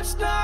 last night